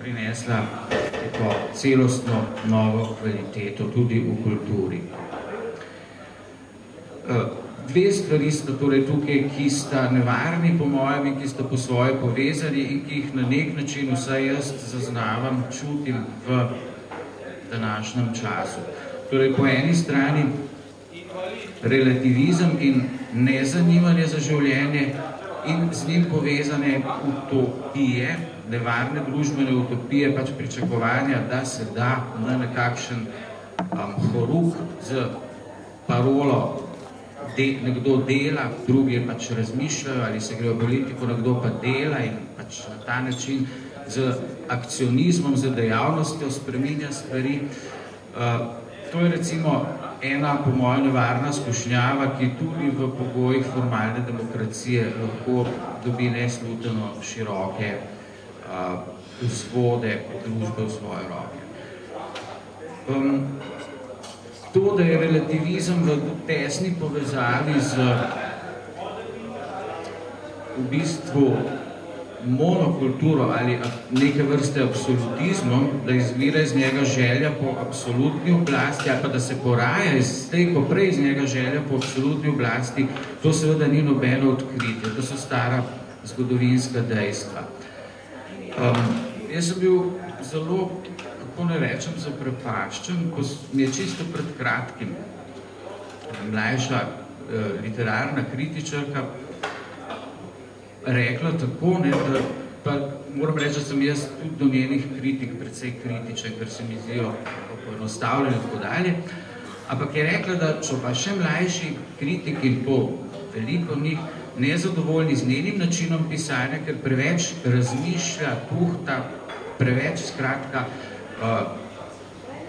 prinesla tako celostno novo kvaliteto tudi v kulturi. Eh, dve stvari sta torej tukaj, ki sta nevarni po mojem in ki sta po svoje povezani in ki jih na nek način vsaj jaz zaznavam, čutim v današnjem času. Torej, po eni strani relativizem in nezanimanje za življenje in z njim povezane utopije, nevarne družbene utopije, pač pričakovanja, da se da na nekakšen um, horuk z parolo de, nekdo dela, drugi pač razmišljajo ali se grejo politiko, nekdo pa dela in pač na ta način z akcionizmom, z dejavnostjo spreminja stvari. Uh, to je recimo ena, po mojem, nevarna skušnjava, ki tudi v pogojih formalne demokracije lahko dobi nesluteno široke uh, vzvode družbe v svoje roke. Um, to, da je relativizem v tesni povezavi z v bistvu monokulturo ali neke vrste absolutizmom, da izvira iz njega želja po absolutni oblasti ali pa da se poraja iz tej, ko prej iz njega želja po absolutni oblasti, to seveda ni nobeno odkritje, to so stara zgodovinska dejstva. Um, jaz sem bil zelo, kako ne rečem, zaprepaščen, ko mi je čisto pred kratkim mlajša uh, literarna kritičarka rekla tako, ne, da pa moram reči, da sem jaz tudi do njenih kritik precej kritičen, ker se mi zdijo poenostavljeni in tako dalje. Ampak je rekla, da če pa še mlajši kritik in to veliko njih nezadovoljni z njenim načinom pisanja, ker preveč razmišlja, puhta, preveč skratka uh,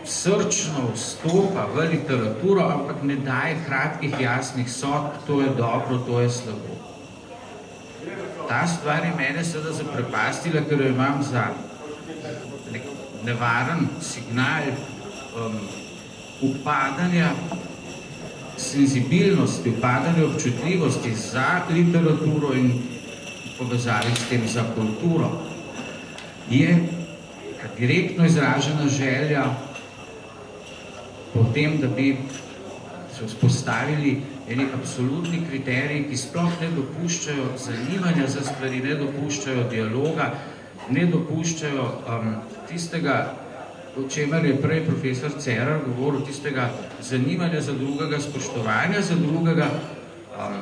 srčno vstopa v literaturo, ampak ne daje kratkih jasnih sod, to je dobro, to je slabo ta stvar je mene seveda zaprepastila, ker jo imam za nek nevaren signal um, upadanja senzibilnosti, upadanja občutljivosti za literaturo in povezavi s tem za kulturo, je direktno izražena želja po tem, da bi se vzpostavili eni absolutni kriteriji, ki sploh ne dopuščajo zanimanja za stvari, ne dopuščajo dialoga, ne dopuščajo um, tistega, o čemer je prej profesor Cerar govoril, tistega zanimanja za drugega, spoštovanja za drugega um,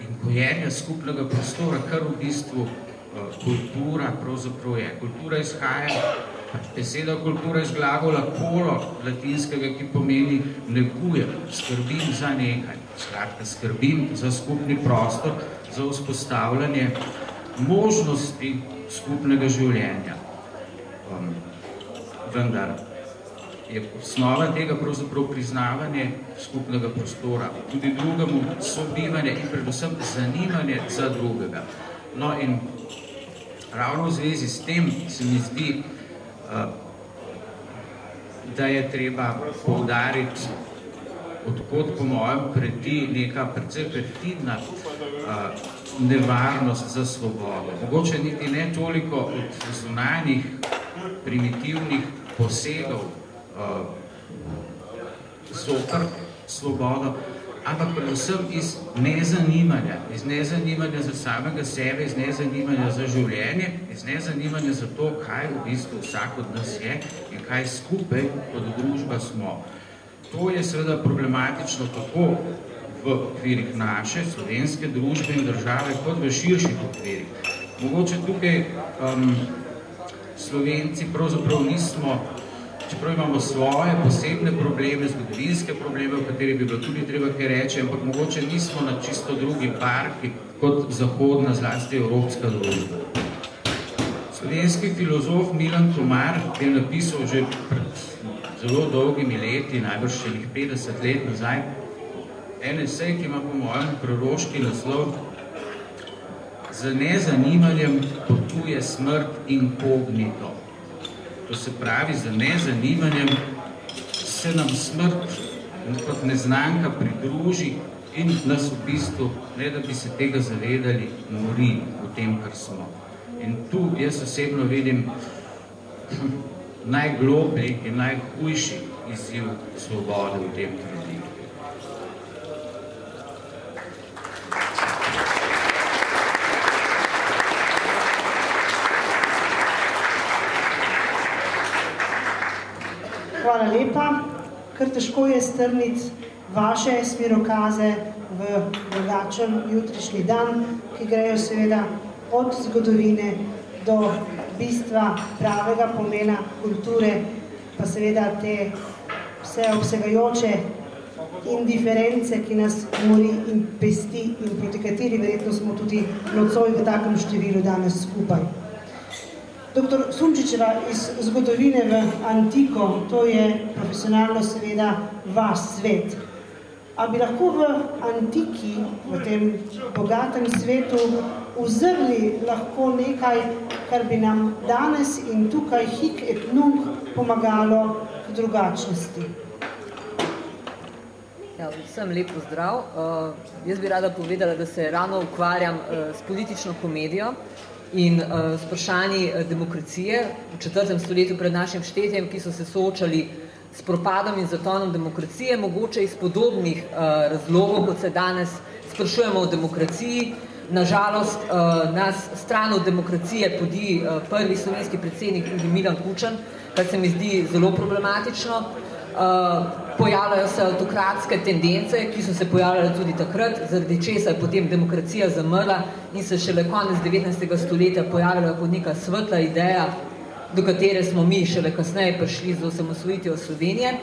in gojenja skupnega prostora, kar v bistvu uh, kultura pravzaprav je. Kultura izhaja Beseda kultura iz glagola kolo, latinskega, ki pomeni neguje, skrbim za nekaj. Skratka, skrbim za skupni prostor, za vzpostavljanje možnosti skupnega življenja. Um, vendar je osnova tega pravzaprav priznavanje skupnega prostora, tudi drugemu sobivanje in predvsem zanimanje za drugega. No in ravno v zvezi s tem se mi zdi, Eh, da je treba poudariti, odkot po mojem preti neka precej perfidna eh, nevarnost za svobodo. Mogoče niti ne toliko od zunanjih primitivnih posegov uh, zopr svobodo, ampak predvsem iz nezanimanja, iz nezanimanja za samega sebe, iz nezanimanja za življenje, iz nezanimanja za to, kaj v bistvu vsak od nas je in kaj skupaj kot družba smo. To je seveda problematično tako v okvirih naše, slovenske družbe in države, kot v širših okvirih. Mogoče tukaj um, Slovenci pravzaprav nismo čeprav imamo svoje posebne probleme, zgodovinske probleme, o kateri bi bilo tudi treba kaj reči, ampak mogoče nismo na čisto drugi parki kot zahodna, zlasti evropska družba. Slovenski filozof Milan Tomar je napisal že pred zelo dolgimi leti, najbrž še njih 50 let nazaj, en esej, ki ima po mojem proroški naslov Za nezanimanjem potuje smrt inkognito. To se pravi, za nezanimanjem se nam smrt kot neznanka pridruži in nas v bistvu, ne da bi se tega zavedali, mori v tem, kar smo. In tu jaz osebno vidim najgloblji in najhujši izziv svobode v tem trenutku. Hvala lepa. Kar težko je strniti vaše smirokaze v drugačen jutrišnji dan, ki grejo seveda od zgodovine do bistva pravega pomena kulture, pa seveda te vse obsegajoče indiference, ki nas mori in pesti in proti kateri verjetno smo tudi nocoj v takem številu danes skupaj. Doktor Sumčičeva iz zgodovine v antiko, to je profesionalno seveda vaš svet. A bi lahko v antiki, v tem bogatem svetu, vzrli lahko nekaj, kar bi nam danes in tukaj hik et nunk pomagalo k drugačnosti? Ja, vsem lep pozdrav. Uh, jaz bi rada povedala, da se rano ukvarjam uh, s politično komedijo in uh, s vprašanji demokracije v četrtem stoletju pred našim štetjem, ki so se soočali s propadom in zatonom demokracije, mogoče iz podobnih uh, razlogov, kot se danes sprašujemo o demokraciji. Nažalost, uh, nas stran od demokracije podi uh, prvi slovenski predsednik Milan Kučan, kar se mi zdi zelo problematično. Uh, pojavljajo se autokratske tendence, ki so se pojavljale tudi takrat, zaradi česa je potem demokracija zamrla in se šele konec 19. stoletja pojavljala kot neka svetla ideja do katere smo mi šele kasneje prišli z osamosvojitvijo Slovenije.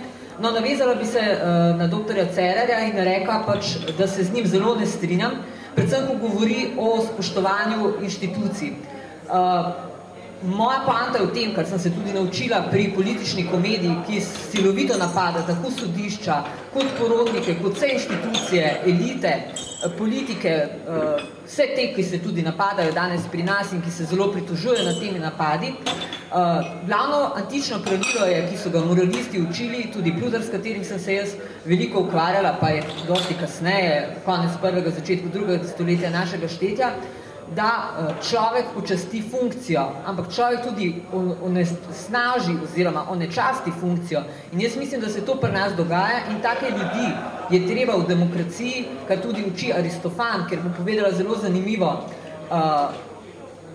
No, navezala bi se uh, na doktorja Cererja in rekla pač, da se z njim zelo ne strinjam, predvsem, ko govori o spoštovanju inštitucij. Uh, moja poanta je v tem, kar sem se tudi naučila pri politični komediji, ki silovito napada tako sodišča, kot porodnike, kot vse inštitucije, elite, politike, uh, vse te, ki se tudi napadajo danes pri nas in ki se zelo pritožujejo na temi napadi, Uh, glavno antično pravilo je, ki so ga moralisti učili, tudi Plutar, s katerim sem se jaz veliko ukvarjala, pa je dosti kasneje, konec prvega, začetku drugega stoletja našega štetja, da uh, človek počasti funkcijo, ampak človek tudi onesnaži oziroma onečasti funkcijo. In jaz mislim, da se to pri nas dogaja in take ljudi je treba v demokraciji, kar tudi uči Aristofan, ker bo povedala zelo zanimivo uh,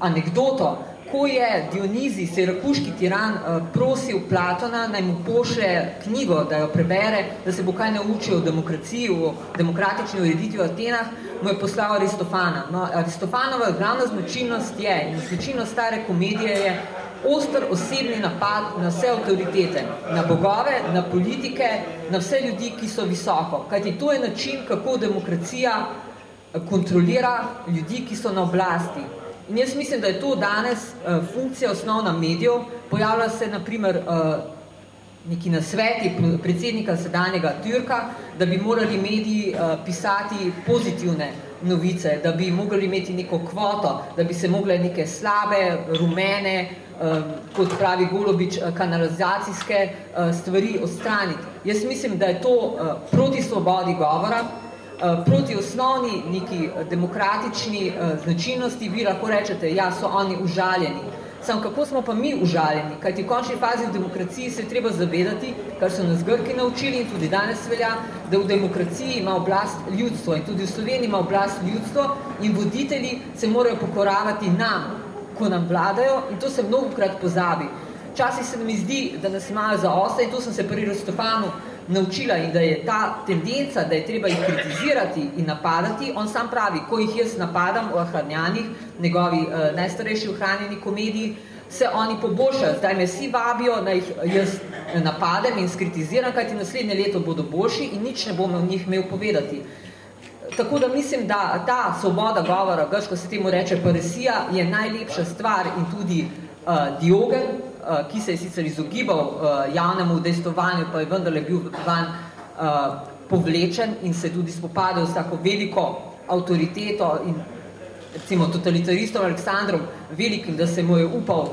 anekdoto, ko je Dionizi, sirakuški tiran, eh, prosil Platona, naj mu pošle knjigo, da jo prebere, da se bo kaj naučil o demokraciji, o demokratični ureditvi v Atenah, mu je poslal Aristofana. No, Aristofanova glavna značilnost je, in značilnost stare komedije je, oster osebni napad na vse avtoritete, na bogove, na politike, na vse ljudi, ki so visoko. Kajti to je način, kako demokracija eh, kontrolira ljudi, ki so na oblasti. In jaz mislim, da je to danes uh, funkcija osnovna medijev. Pojavlja se, na primer, uh, neki nasveti predsednika sedanjega Türka, da bi morali mediji uh, pisati pozitivne novice, da bi mogli imeti neko kvoto, da bi se mogle neke slabe, rumene, um, kot pravi Golobič, kanalizacijske uh, stvari odstraniti. Jaz mislim, da je to uh, proti svobodi govora, Eh, proti osnovni neki eh, demokratični uh, značilnosti, vi lahko rečete, ja, so oni užaljeni. Sam kako smo pa mi užaljeni? Kajti v končni fazi v demokraciji se je treba zavedati, kar so nas Grki naučili in tudi danes velja, da v demokraciji ima oblast ljudstvo in tudi v Sloveniji ima oblast ljudstvo in voditelji se morajo pokoravati nam, ko nam vladajo in to se mnogokrat pozabi. Včasih se mi zdi, da nas imajo za osta in to sem se pri Rostofanu naučila in da je ta tendenca, da je treba jih kritizirati in napadati, on sam pravi, ko jih jaz napadam v ohranjanjih, njegovi uh, najstarejši ohranjeni komediji, se oni poboljšajo. Zdaj me vsi vabijo, da jih jaz napadem in skritiziram, kajti naslednje leto bodo boljši in nič ne bom o njih imel povedati. Tako da mislim, da ta svoboda govora, grško se temu reče paresija, je najlepša stvar in tudi uh, diogen, ki se je sicer izogibal uh, javnemu udejstovanju, pa je vendarle bil van uh, povlečen in se tudi spopadal s tako veliko avtoriteto in recimo totalitaristom Aleksandrom velikim, da se mu je upal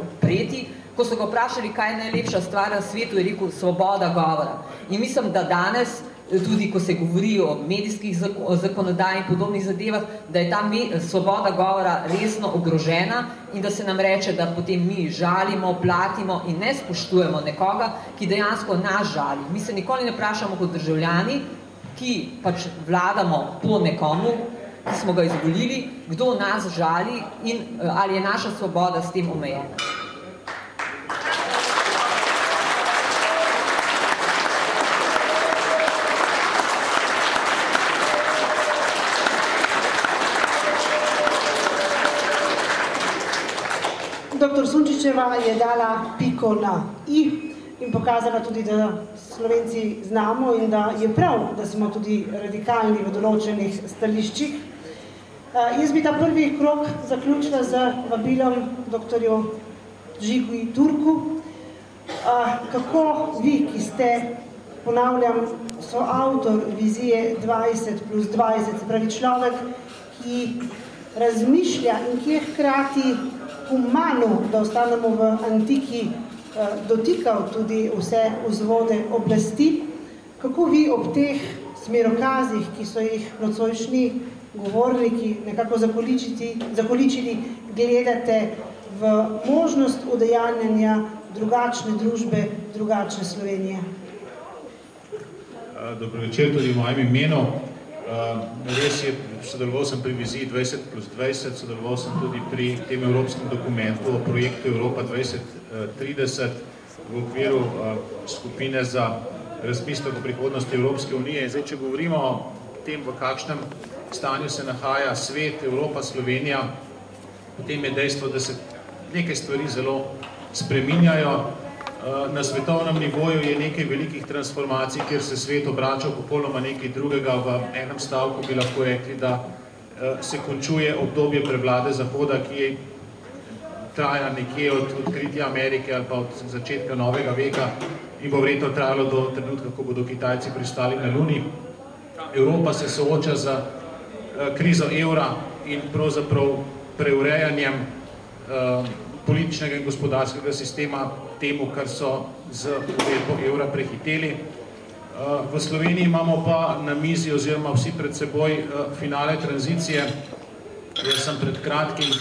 upreti. Ko so ga vprašali, kaj je najlepša stvar na svetu, je rekel svoboda govora. In mislim, da danes tudi ko se govori o medijskih zakonodaj in podobnih zadevah, da je ta svoboda govora resno ogrožena in da se nam reče, da potem mi žalimo, platimo in ne spoštujemo nekoga, ki dejansko nas žali. Mi se nikoli ne vprašamo kot državljani, ki pač vladamo po nekomu, ki smo ga izvolili, kdo nas žali in ali je naša svoboda s tem omejena. Dr. Sunčičeva je dala piko na i in pokazala tudi, da Slovenci znamo in da je prav, da smo tudi radikalni v določenih stališčih. Uh, jaz bi ta prvi krok zaključila z vabilom dr. Žigu Turku. Uh, kako vi, ki ste, ponavljam, so avtor vizije 20 plus 20, se pravi človek, ki razmišlja in ki je hkrati humano, da ostanemo v antiki, eh, dotikal tudi vse vzvode oblasti. Kako vi ob teh smerokazih, ki so jih nocojšnji govorniki nekako zakoličili, gledate v možnost udejanjanja drugačne družbe, drugačne Slovenije? Eh, dobro večer tudi v mojem imenu. Ehm, res je, sodeloval sem pri viziji 20 plus 20, sodeloval sem tudi pri tem evropskem dokumentu o projektu Evropa 2030 v okviru ehm, skupine za razmislek o prihodnosti Evropske unije. Zdaj, če govorimo o tem, v kakšnem stanju se nahaja svet, Evropa, Slovenija, potem je dejstvo, da se nekaj stvari zelo spreminjajo, Eh, na svetovnem nivoju je nekaj velikih transformacij, kjer se svet obrača popolnoma nekaj drugega. V enem stavku bi lahko rekli, da eh, se končuje obdobje prevlade Zahoda, ki je traja nekje od odkritja Amerike ali pa od začetka novega veka in bo vredno trajalo do trenutka, ko bodo Kitajci pristali na Luni. Evropa se sooča z eh, krizo evra in pravzaprav preurejanjem političnega in gospodarskega sistema temu, kar so z uvedbo evra prehiteli. Uh, v Sloveniji imamo pa na mizi oziroma vsi pred seboj uh, finale tranzicije. Jaz sem pred kratkim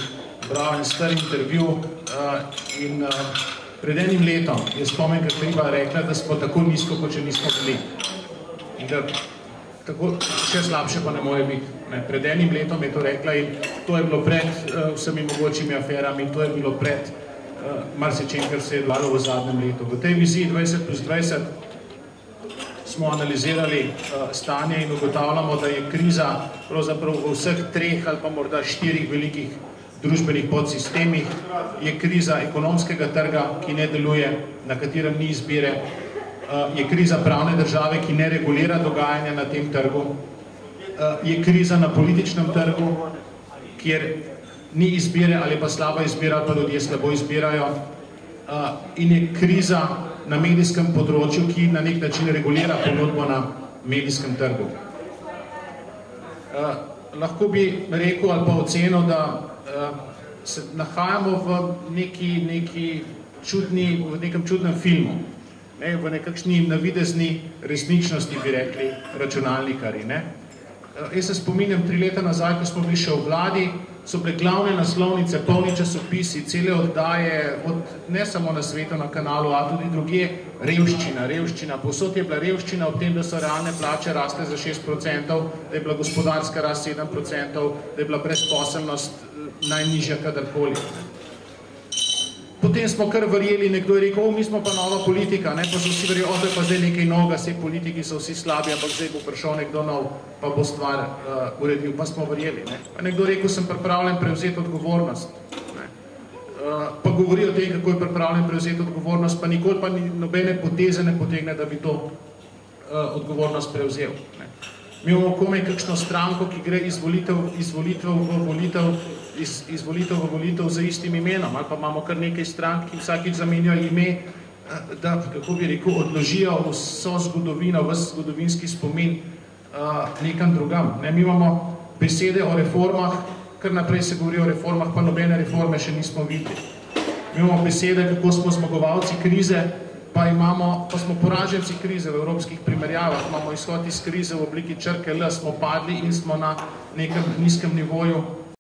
bral en star intervju uh, in pred enim letom je spomenka Kriba rekla, da smo tako nizko, kot če nismo bili. In da tako še slabše pa ne more biti. Pred enim letom je to rekla in to je bilo pred vsemi mogočimi aferami, to je bilo pred uh, marsičem, kar se je dvalo v zadnjem letu. V tej viziji 20 plus 20 smo analizirali uh, stanje in ugotavljamo, da je kriza pravzaprav v vseh treh ali pa morda štirih velikih družbenih podsistemih, je kriza ekonomskega trga, ki ne deluje, na katerem ni izbire, uh, je kriza pravne države, ki ne regulira dogajanja na tem trgu, je kriza na političnem trgu, kjer ni izbire ali pa slaba izbira, pa ljudje slabo izbirajo. Uh, in je kriza na medijskem področju, ki na nek način regulira ponudbo na medijskem trgu. Uh, lahko bi rekel ali pa ocenil, da uh, se nahajamo v neki, neki čudni, v nekem čudnem filmu, ne, v nekakšni navidezni resničnosti, bi rekli računalnikari. Ne. Eh, jaz se spominjam tri leta nazaj, ko smo bili še v vladi, so bile glavne naslovnice, polni časopisi, cele oddaje, od, ne samo na svetu, na kanalu, a tudi druge, revščina, revščina. Posod je bila revščina v tem, da so realne plače rasle za 6%, da je bila gospodarska rast 7%, da je bila brezposelnost eh, najnižja kadarkoli. Potem smo kar verjeli, nekdo je rekel, o, mi smo pa nova politika, ne, pa so vsi verjeli, o, to je pa zdaj nekaj novega, vse politiki so vsi slabi, ampak zdaj bo prišel nekdo nov, pa bo stvar uh, uredil, pa smo verjeli. Ne. Pa nekdo rekel, sem pripravljen prevzeti odgovornost. Ne. Uh, pa govori o tem, kako je pripravljen prevzeti odgovornost, pa nikoli pa ni, nobene poteze ne potegne, da bi to uh, odgovornost prevzel. Ne. Mi imamo komaj kakšno stranko, ki gre iz volitev, iz volitev v volitev, iz, iz volitev v volitev za istim imenom, ali pa imamo kar nekaj strank, ki vsakič zamenjajo ime, eh, da, kako bi rekel, odložijo vso zgodovino, vse zgodovinski spomin uh, nekam drugam. Ne, mi imamo besede o reformah, kar naprej se govori o reformah, pa nobene reforme še nismo videli. Mi imamo besede, kako smo zmagovalci krize, pa, imamo, pa smo poraženci krize v evropskih primerjavah, imamo izhod iz krize v obliki črke L, smo padli in smo na nekem nizkem nivoju